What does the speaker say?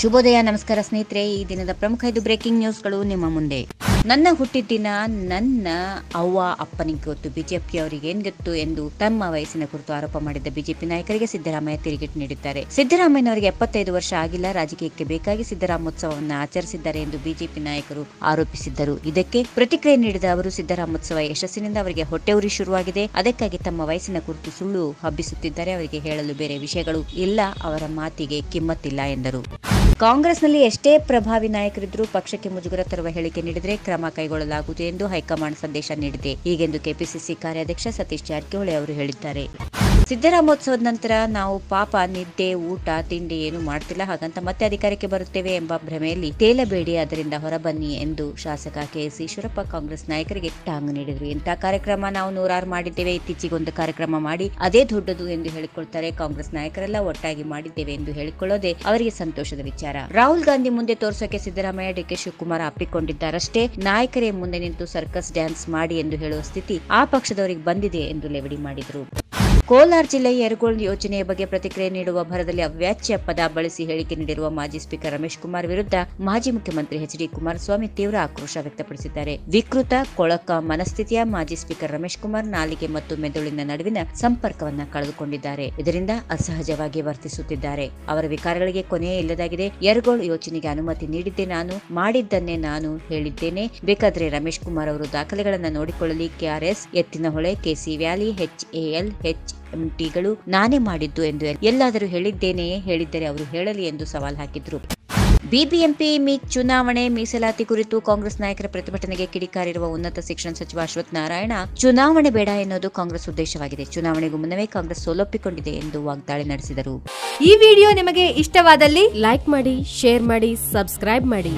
ಶುಭೋದಯ, ನಮಸ್ಕಾರ ಸ್ನೇಹಿತರೆ. ಈ ದಿನದ ಪ್ರಮುಖ ಐದು ಬ್ರೇಕಿಂಗ್ ನ್ಯೂಸ್ಗಳು ನಿಮ್ಮ ಮುಂದೆ. ನನ್ನ ಹುಟ್ಟಿದ್ದಿನ ನನ್ನ ಅವ್ವ ಅಪ್ಪನಿಗೆ ಗೊತ್ತು. ಬಿಜೆಪಿ ಅವರಿಗೆ ಏನ್ ಗೊತ್ತು ಎಂದು ತಮ್ಮ ವಯಸ್ಸಿನ ಕುರಿತು ಆರೋಪ ಮಾಡಿದ್ದ ಬಿಜೆಪಿ ನಾಯಕರಿಗೆ ಸಿದ್ದರಾಮಯ್ಯ ತಿರುಗೇಟು ನೀಡಿದ್ದಾರೆ. ಸಿದ್ದರಾಮಯ್ಯನವರಿಗೆ ಎಪ್ಪತ್ತೈದು ವರ್ಷ ಆಗಿಲ್ಲ. ರಾಜಕೀಯಕ್ಕೆ ಬೇಕಾಗಿ ಸಿದ್ದರಾಮೋತ್ಸವವನ್ನು ಆಚರಿಸಿದ್ದಾರೆ ಎಂದು ಬಿಜೆಪಿ ನಾಯಕರು ಆರೋಪಿಸಿದ್ದರು. ಇದಕ್ಕೆ ಪ್ರತಿಕ್ರಿಯೆ ನೀಡಿದ ಅವರು, ಸಿದ್ದರಾಮೋತ್ಸವ ಯಶಸ್ಸಿನಿಂದ ಅವರಿಗೆ ಹೊಟ್ಟೆ ಉರಿ ಶುರುವಾಗಿದೆ. ಅದಕ್ಕಾಗಿ ತಮ್ಮ ವಯಸ್ಸಿನ ಕುರಿತು ಸುಳ್ಳು ಹಬ್ಬಿಸುತ್ತಿದ್ದಾರೆ. ಅವರಿಗೆ ಹೇಳಲು ಬೇರೆ ವಿಷಯಗಳು ಇಲ್ಲ. ಅವರ ಮಾತಿಗೆ ಕಿಮ್ಮತ್ತಿಲ್ಲ ಎಂದರು. ಕಾಂಗ್ರೆಸ್ನಲ್ಲಿ ಎಷ್ಟೇ ಪ್ರಭಾವಿ ನಾಯಕರಿದ್ದರೂ ಪಕ್ಷಕ್ಕೆ ಮುಜುಗರ ತರುವ ಹೇಳಿಕೆ ನೀಡಿದರೆ ಕ್ರಮ ಕೈಗೊಳ್ಳಲಾಗುವುದು ಎಂದು ಹೈಕಮಾಂಡ್ ಸಂದೇಶ ನೀಡಿದೆ. ಹೀಗೆಂದು ಕೆಪಿಸಿಸಿ ಕಾರ್ಯಾಧ್ಯಕ್ಷ ಸತೀಶ್ ಜಾರಕಿಹೊಳಿ ಅವರು ಹೇಳಿದ್ದಾರೆ. ಸಿದ್ದರಾಮೋತ್ಸವದ ನಂತರ ನಾವು ಪಾಪ, ನಿದ್ದೆ, ಊಟ, ತಿಂಡಿ ಏನು ಮಾಡ್ತಿಲ್ಲ. ಹಾಗಂತ ಮತ್ತೆ ಅಧಿಕಾರಕ್ಕೆ ಬರುತ್ತೇವೆ ಎಂಬ ಭ್ರಮೆಯಲ್ಲಿ ತೇಲಬೇಡಿ. ಅದರಿಂದ ಹೊರಬನ್ನಿ ಎಂದು ಶಾಸಕ ಕೆಎಸ್ ಈಶ್ವರಪ್ಪ ಕಾಂಗ್ರೆಸ್ ನಾಯಕರಿಗೆ ಟಾಂಗ್ ನೀಡಿದರು ಇಂತಹ ಕಾರ್ಯಕ್ರಮ ನಾವು ನೂರಾರು ಮಾಡಿದ್ದೇವೆ. ಇತ್ತೀಚೆಗೆ ಒಂದು ಕಾರ್ಯಕ್ರಮ ಮಾಡಿ ಅದೇ ದೊಡ್ಡದು ಎಂದು ಹೇಳಿಕೊಳ್ತಾರೆ ಕಾಂಗ್ರೆಸ್ ನಾಯಕರೆಲ್ಲ. ಒಟ್ಟಾಗಿ ಮಾಡಿದ್ದೇವೆ ಎಂದು ಹೇಳಿಕೊಳ್ಳೋದೇ ಅವರಿಗೆ ಸಂತೋಷದ ವಿಚಾರ. ರಾಹುಲ್ ಗಾಂಧಿ ಮುಂದೆ ತೋರಿಸೋಕೆ ಸಿದ್ದರಾಮಯ್ಯ ಡಿಕೆ ಶಿವಕುಮಾರ್ ಅಪ್ಪಿಕೊಂಡಿದ್ದಾರಷ್ಟೇ. ನಾಯಕರೇ ಮುಂದೆ ನಿಂತು ಸರ್ಕಸ್ ಡ್ಯಾನ್ಸ್ ಮಾಡಿ ಎಂದು ಹೇಳುವ ಸ್ಥಿತಿ ಆ ಪಕ್ಷದವರಿಗೆ ಬಂದಿದೆ ಎಂದು ಲೆವಡಿ ಮಾಡಿದರು. ಕೋಲಾರ ಜಿಲ್ಲೆಯ ಯರಗೋಳ್ ಯೋಜನೆಯ ಬಗ್ಗೆ ಪ್ರತಿಕ್ರಿಯೆ ನೀಡುವ ಭರದಲ್ಲಿ ಅವ್ಯಾಚ್ಯ ಪದ ಬಳಸಿ ಹೇಳಿಕೆ ನೀಡಿರುವ ಮಾಜಿ ಸ್ಪೀಕರ್ ರಮೇಶ್ ಕುಮಾರ್ ವಿರುದ್ಧ ಮಾಜಿ ಮುಖ್ಯಮಂತ್ರಿ ಎಚ್ ಡಿ ಕುಮಾರಸ್ವಾಮಿ ತೀವ್ರ ಆಕ್ರೋಶ ವ್ಯಕ್ತಪಡಿಸಿದ್ದಾರೆ. ವಿಕೃತ, ಕೊಳಕ ಮನಸ್ಥಿತಿಯ ಮಾಜಿ ಸ್ಪೀಕರ್ ರಮೇಶ್ ಕುಮಾರ್ ನಾಲಿಗೆ ಮತ್ತು ಮೆದುಳಿನ ನಡುವಿನ ಸಂಪರ್ಕವನ್ನ ಕಳೆದುಕೊಂಡಿದ್ದಾರೆ. ಇದರಿಂದ ಅಸಹಜವಾಗಿ ವರ್ತಿಸುತ್ತಿದ್ದಾರೆ. ಅವರ ವಿಕಾರಗಳಿಗೆ ಕೊನೆಯೇ ಇಲ್ಲದಾಗಿದೆ. ಯರಗೋಳ್ ಯೋಜನೆಗೆ ಅನುಮತಿ ನೀಡಿದ್ದೆ ನಾನು, ಮಾಡಿದ್ದನ್ನೇ ನಾನು ಹೇಳಿದ್ದೇನೆ. ಬೇಕಾದರೆ ರಮೇಶ್ ಕುಮಾರ್ ಅವರು ದಾಖಲೆಗಳನ್ನು ನೋಡಿಕೊಳ್ಳಲಿ. KRS Ettinahole KC valley HAL H ಎಂಟಿಗಳು ನಾನೇ ಮಾಡಿದ್ದು ಎಂದು ಎಲ್ಲಾದರೂ ಹೇಳಿದ್ದೇನೆಯೇ ಹೇಳಿದ್ದರೆ ಅವರು ಹೇಳಲಿ ಎಂದು ಸವಾಲ್ ಹಾಕಿದ್ರು. ಬಿಬಿಎಂಪಿ ಮೀ, ಚುನಾವಣೆ ಮೀಸಲಾತಿ ಕುರಿತು ಕಾಂಗ್ರೆಸ್ ನಾಯಕರ ಪ್ರತಿಭಟನೆಗೆ ಕಿಡಿಕಾರಿರುವ ಉನ್ನತ ಶಿಕ್ಷಣ ಸಚಿವ ಅಶ್ವಥ್ ನಾರಾಯಣ, ಚುನಾವಣೆ ಬೇಡ ಎನ್ನುವುದು ಕಾಂಗ್ರೆಸ್ ಉದ್ದೇಶವಾಗಿದೆ. ಚುನಾವಣೆಗೂ ಮುನ್ನವೇ ಕಾಂಗ್ರೆಸ್ ಸೋಲೊಪ್ಪಿಕೊಂಡಿದೆ ಎಂದು ವಾಗ್ದಾಳಿ ನಡೆಸಿದರು. ಈ ವಿಡಿಯೋ ನಿಮಗೆ ಇಷ್ಟವಾದಲ್ಲಿ ಲೈಕ್ ಮಾಡಿ, ಶೇರ್ ಮಾಡಿ, ಸಬ್ಸ್ಕ್ರೈಬ್ ಮಾಡಿ.